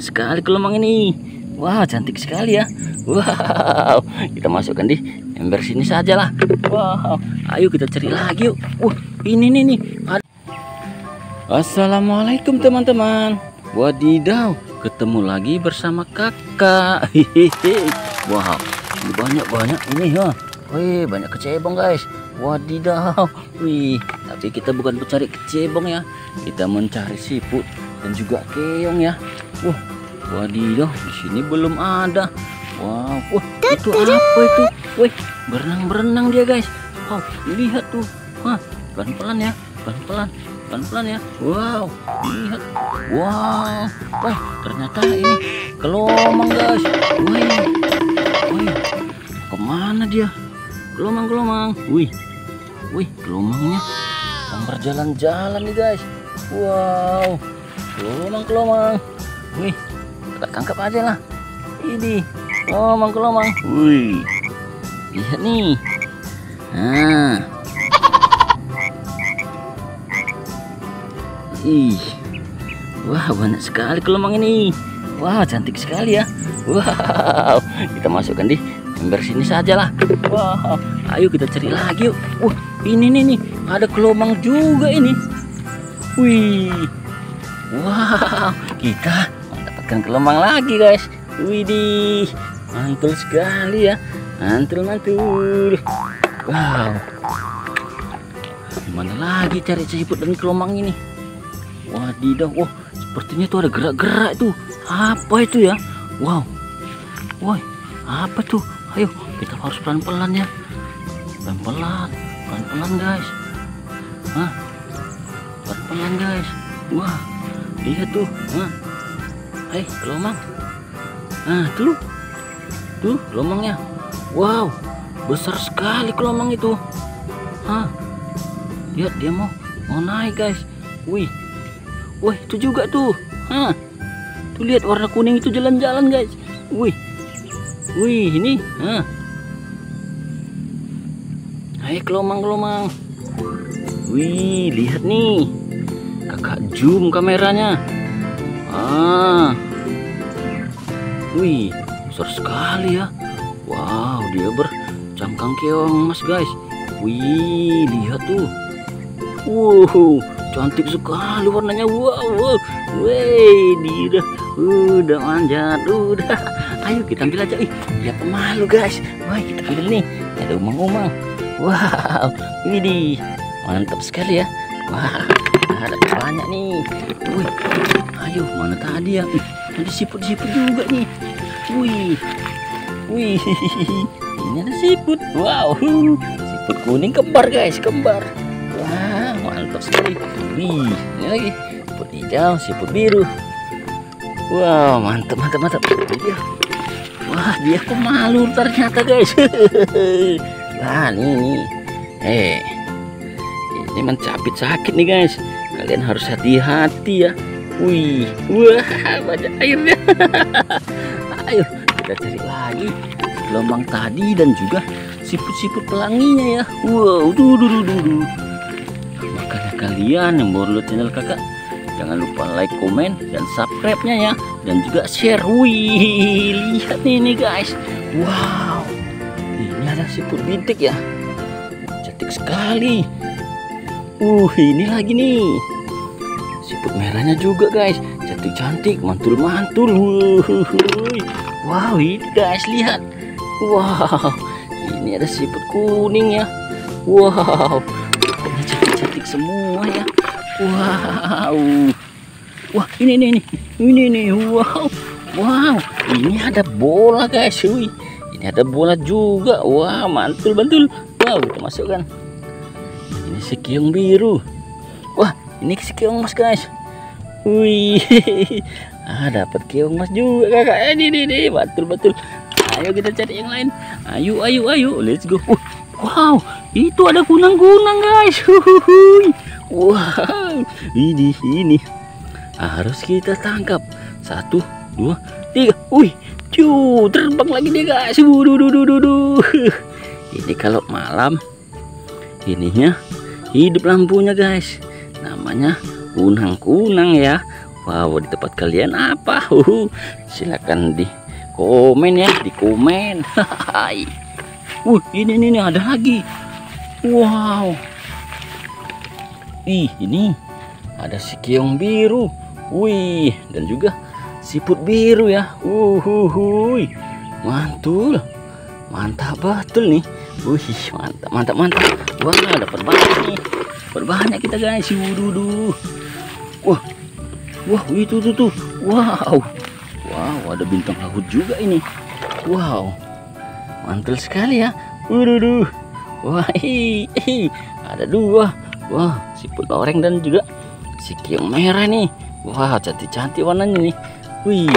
sekali kelomang ini. Wah, cantik sekali ya. Wow, kita masukkan di ember sini saja lah. Wow, ayo kita cari lagi yuk. Wah, ini nih nih. Assalamualaikum teman-teman. Wadidaw, ketemu lagi bersama kakak. Hehehe. Wow, banyak-banyak ini ya. Wih, banyak kecebong guys. Wadidaw. Wih, tapi kita bukan mencari kecebong ya. Kita mencari siput dan juga keong ya. Wah, wadidaw, di sini belum ada. Wow, wah, itu apa itu? Wih, berenang-berenang dia guys. Wow, lihat tuh. Wah, pelan-pelan ya, pelan-pelan, pelan-pelan ya. Wow, lihat. Wow, wah, ternyata ini kelomang guys. Wih, wih, ke mana dia? Kelomang-kelomang. Wih, wih, kelomangnya yang berjalan-jalan nih guys. Wow, kelomang-kelomang. Wih, kita tangkap aja lah. Ini kelomang-kelomang. Wih, lihat nih. Nah, ih, wah banyak sekali kelomang ini. Wah cantik sekali ya. Wow, kita masukkan di ember sini saja lah. Wow, ayo kita cari lagi yuk. Wah, ini nih nih, ada kelomang juga ini. Wih, wow, kita mendapatkan kelomang lagi guys. Widih, mantul sekali ya. Mantul mantul. Wow. Gimana lagi cari siput dan kelomang ini? Wadidaw, wah, sepertinya tuh ada gerak-gerak tuh. Apa itu ya? Wow. Woi, apa tuh? Ayo, kita harus pelan-pelan ya. Pelan-pelan, pelan-pelan guys. Hah? Pelan-pelan guys. Wah, lihat tuh. Hah? Hei, kelomang. Nah, tuh. Tuh, kelomangnya. Wow, besar sekali kelomang itu. Hah? Lihat dia mau mau naik guys. Wih. Wih, itu juga tuh. Hah? Tuh lihat warna kuning itu jalan-jalan guys. Wih. Wih, ini. Hah. Hai kelomang-kelomang. Wih, lihat nih. Kakak zoom kameranya. Ah. Wih, besar sekali ya. Wow, dia bercangkang keong mas guys. Wih, lihat tuh. Wow, cantik sekali warnanya. Wow, wow. Wih, dia udah, udah manjat, udah. Ayo kita ambil aja. Ih, dia pemalu guys. Wah, kita ambil nih. Ada umang-umang. Wow, ini mantap sekali ya. Wah, ada banyak nih. Wih, ayo mana tadi ya? Ada siput-siput juga nih. Wih, wih, ini ada siput. Wow, siput kuning kembar guys, kembar. Wah, mantap sekali. Wih, ini lagi siput hijau, siput biru. Wow, mantap, mantap, mantap. Dia. Wah, dia pemalu ternyata guys. Wah, nih, nih. Eh, ini mencapit sakit nih guys. Kalian harus hati-hati ya. Wih, wah, banyak airnya. Ayo, kita cari lagi gelombang tadi dan juga siput-siput pelanginya ya. Wow, duh, duh, duh, duh, duh. Makanya kalian yang baru lihat channel kakak, jangan lupa like, komen, dan subscribe-nya ya. Dan juga share. Wih, lihat nih, nih guys. Wow, ini ada siput bintik ya. Cantik sekali. Uh, ini lagi nih. Siput merahnya juga guys. Cantik-cantik, mantul-mantul. Wow, ini guys lihat. Wow, ini ada siput kuning ya. Wow, ini cantik-cantik semua ya. Wow. Wah, ini ini ini. Ini nih. Wow. Wow, ini ada bola guys. Ini ada bola juga. Wah, mantul mantul. Wow, kita masukkan. Ini si keong biru. Wah, ini si keong mas guys. Wih, ah dapat keong mas juga kakak. Eh, Ini, ini, ini, betul betul. Ayo kita cari yang lain. Ayo, ayo, ayo, let's go. Uh, wow, itu ada kunang-kunang guys. Huhuhui. Wow, ini, ini harus kita tangkap. Satu, dua, tiga. Wih, cu, terbang lagi dia guys. Wuduh, duh, duh, duh, duh. Ini kalau malam, ininya hidup lampunya guys. Namanya kunang-kunang ya. wow di tempat kalian apa? Uh, silakan di komen ya di komen. Uh ini ini, ini ada lagi. Wow. Ih ini ada si keong biru. Wih dan juga siput biru ya. Uhuhui mantul. Mantap betul nih wih mantap mantap mantap. Wah dapat banyak nih. Dapat kita guys. Wuduh wah. Wah itu tuh tuh wow. Wow ada bintang laut juga ini. Wow. Mantul sekali ya. Wuduh wah hi, hi. ada dua. Wah siput oreng dan juga si keong merah nih. Wah cantik-cantik warnanya nih. Wih.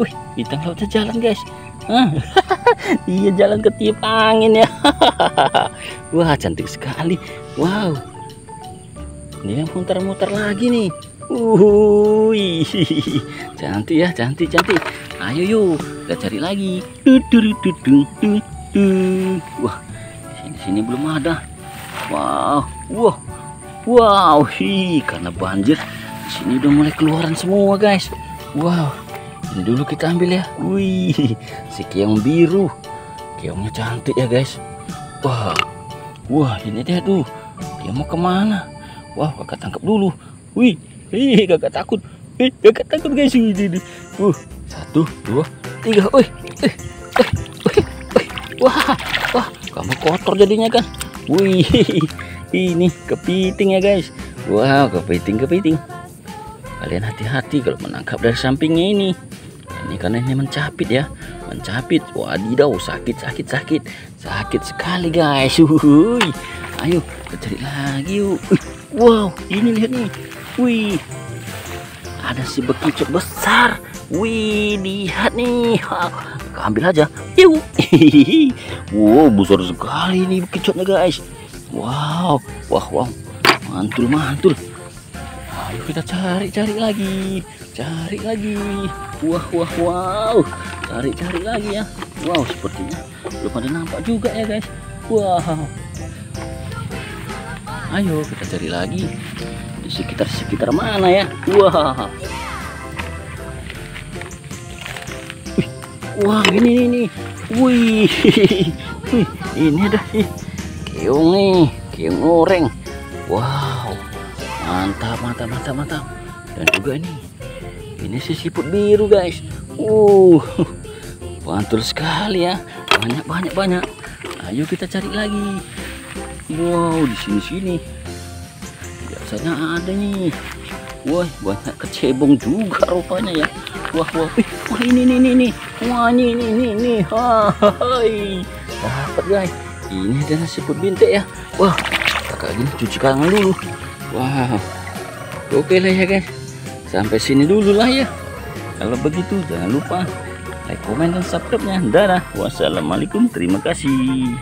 Wih bintang lautnya jalan guys iya jalan ke tiap angin ya. Wah cantik sekali. Wow. Dia muter-muter lagi nih. Wih, cantik ya, cantik, cantik. Ayo yuk, kita cari lagi. Wah, sini sini belum ada. Wow, wah, wow, hi, karena banjir, sini udah mulai keluaran semua guys. Wow, ini dulu kita ambil ya. Wih, si keong biru, keongnya cantik ya guys. Wah, wah ini dia tuh, dia mau ke mana? Wah, kakak tangkap dulu. Wih, Ih, kakak takut. Ih, kakak takut guys. Ini, Uh, satu, dua, tiga. Wih, wih, wih. Wah, wah, kamu kotor jadinya kan. Wih, ini kepiting ya guys. Wow, kepiting, kepiting. Kalian hati-hati kalau menangkap dari sampingnya ini. Ini karena ini mencapit ya, mencapit. Wadidaw, sakit, sakit, sakit, sakit sekali guys. Wuih. Ayo, kita cari lagi yuk. Wow, ini lihat nih. Wih, ada si bekicot besar. Wih, lihat nih. Ambil aja. Yuk. wow, besar sekali nih bekicotnya guys. Wow, wah, wow. Mantul, mantul. Ayo kita cari-cari lagi. Cari lagi. Wah, wah, wow. Cari-cari lagi ya. Wow, sepertinya belum ada nampak juga ya guys. Wow. Ayo kita cari lagi di sekitar sekitar mana ya wah Wih, wah ini ini wih ini ada keong nih keong oreng wow mantap mantap mantap mantap. Dan juga ini. Ini si siput biru guys. Uh mantul sekali ya. Banyak banyak banyak. Ayo kita cari lagi. Wow di sini sini. Biasanya ada nih. Wah banyak kecebong juga rupanya ya. Wah wah wah ini nih nih nih wah ini ini ini ini. Hai. Dapat guys. Ini adalah siput bintik ya. Wah kakak gini cuci tangan dulu wow. Oke lah ya guys. Sampai sini dulu lah ya. Kalau begitu jangan lupa like comment dan subscribe nya dadah. Wassalamualaikum. Terima kasih